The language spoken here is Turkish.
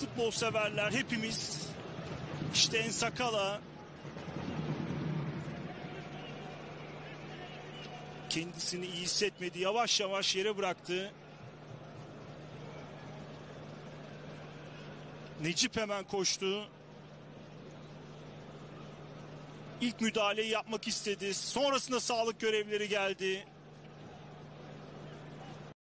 futbol severler hepimiz işte Ensakala kendisini iyi hissetmedi. Yavaş yavaş yere bıraktı. Necip hemen koştu. İlk müdahaleyi yapmak istedi. Sonrasında sağlık görevlileri geldi.